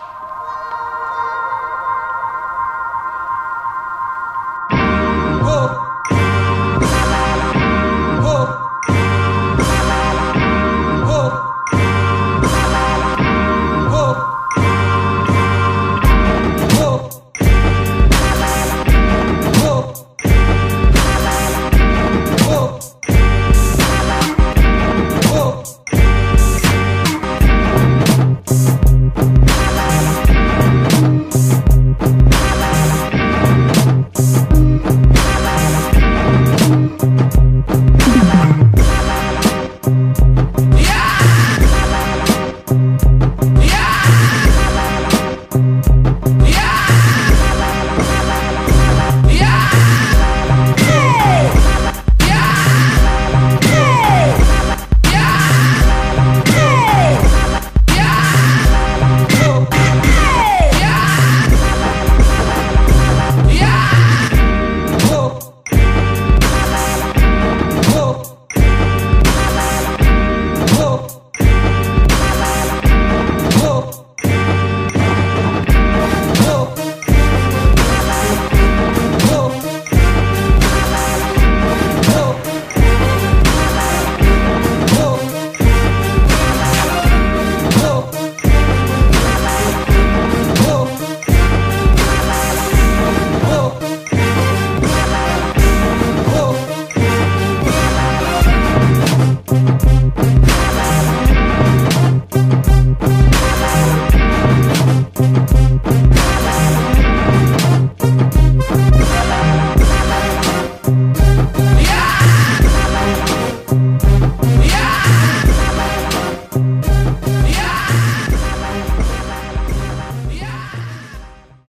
you